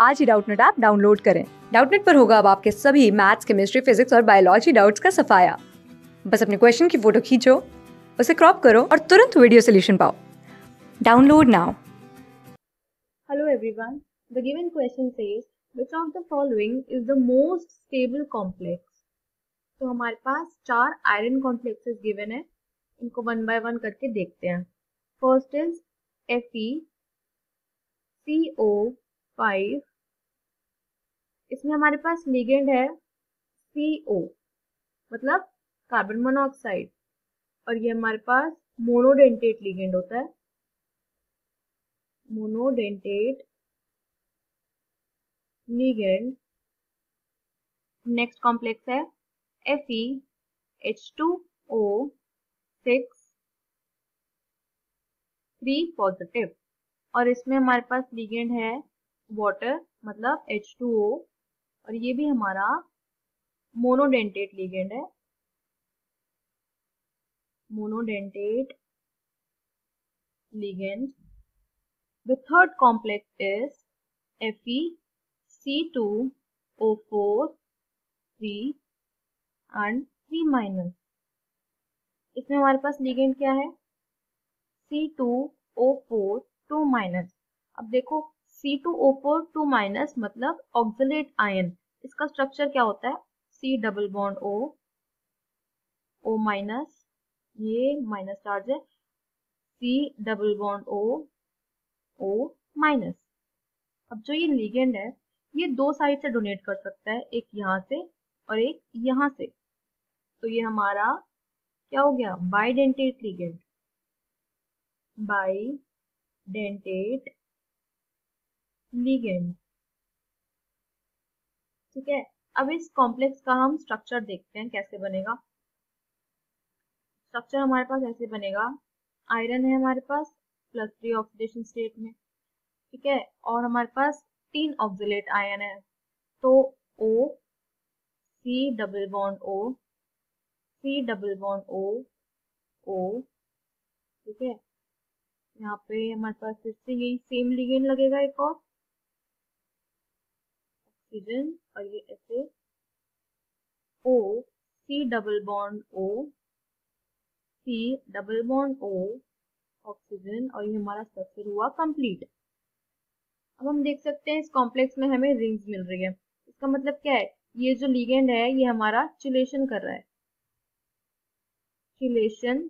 आज ही Doubtnut app download करें। डाउटनेट पर होगा अब आपके सभी मैथ्स, केमिस्ट्री, फिजिक्स और बायोलॉजी डाउट्स का सफाया। बस अपने क्वेश्चन की फ़ोटो खींचो, उसे क्रॉप करो और तुरंत वीडियो सोल्यूशन पाओ। Download now. Hello, everyone. The given question says, which of the following is the most stable complex? तो हमारे पास चार आयरन कॉम्प्लेक्सेस गिवन है। इनको वन बाय वन करके देखते हैं। First is F E C O five इसमें हमारे पास लिगेंड है सी ओ मतलब कार्बन मोनोऑक्साइड और ये हमारे पास मोनोडेंटेट लिगेंड होता है। मोनोडेंटेट लिगेंड नेक्स्ट कॉम्प्लेक्स है F H two O six three positive और इसमें हमारे पास लिगेंड है वाटर मतलब एच टू ओ और ये भी हमारा मोनोडेंटेट लिगेंड है। Monodentate ligand The third complex is Fe2O4 3 and 3 minus. इसमें हमारे पास लिगेंड क्या है? C2O4 2 माइनस अब देखो C2O4 2 माइनस मतलब ऑक्सिलेट आयन इसका स्ट्रक्चर क्या होता है? C double bond O O minus ये माइनस चार्ज है. C double bond O O minus अब जो ये लिगेंड है, ये दो साइड से डोनेट कर सकता है, एक यहाँ से और एक यहाँ से. तो ये हमारा क्या हो गया? Bidentate ligand bidentate ligand ठीक है, अब इस कॉम्प्लेक्स का हम स्ट्रक्चर देखते हैं कैसे बनेगा। स्ट्रक्चर हमारे पास ऐसे बनेगा आयरन है हमारे पास प्लस थ्री ऑक्सीडेशन स्टेट में। ठीक है, और हमारे पास तीन ऑक्सिलेट आयन है तो O C double bond O C double bond O O ठीक है। यहाँ पे हमारे पास फिर से यही सेम लिगेंड लगेगा एक और। ऑक्सीजन और ये ऐसे O C double bond O C double bond O oxygen और ये हमारा स्ट्रक्चर हुआ कंप्लीट अब हम देख सकते हैं इस कॉम्प्लेक्स में हमें रिंग्स मिल रही है। इसका मतलब क्या है? ये जो लिगेंड है, ये हमारा चिलेशन कर रहा है। चिलेशन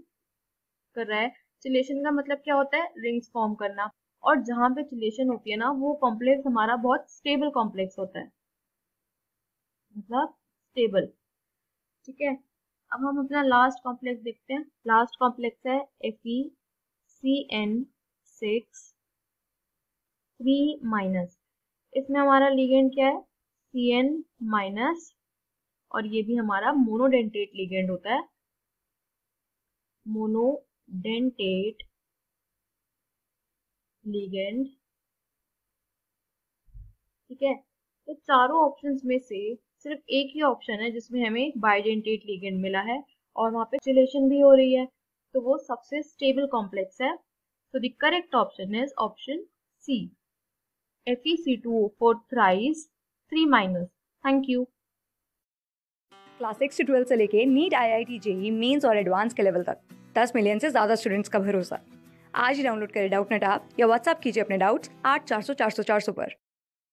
कर रहा है। चिलेशन का मतलब क्या होता है? रिंग्स फॉर्म करना। और जहाँ पे चिलेशन होती है ना, वो कॉम्प्लेक्स हमारा बहुत स्टेबल कॉम्प्लेक्स होता है। मतलब स्टेबल ठीक है? अब हम अपना लास्ट कॉम्प्लेक्स देखते हैं। लास्ट कॉम्प्लेक्स है F E C N six three minus इसमें हमारा लिगेंड क्या है? सी एन माइनस और ये भी हमारा मोनोडेंटेट लिगेंड होता है। मोनोडेंटेट लिगेंड ठीक है? तो चारों ऑप्शंस में से सिर्फ़ एक ही ऑप्शन है जिसमें हमें बाइडेंटेट लिगेंड मिला है और वहाँ पे चिलेशन भी हो रही है। तो वो सबसे स्टेबल कॉम्प्लेक्स है। तो the correct option is option C F C two four thrice three minus thank you class six से ट्वेल्थ से लेके NEET I I T JEE mains और एडवांस के लेवल तक। दस मिलियन से ज़्यादा स्टूडेंट्स का भरोसा। आज ही डाउनलोड करें डाउट ऐप या व्हाट्सअप कीजिए अपने डाउट्स आठ चार सौ चार सौ चार सौ पर।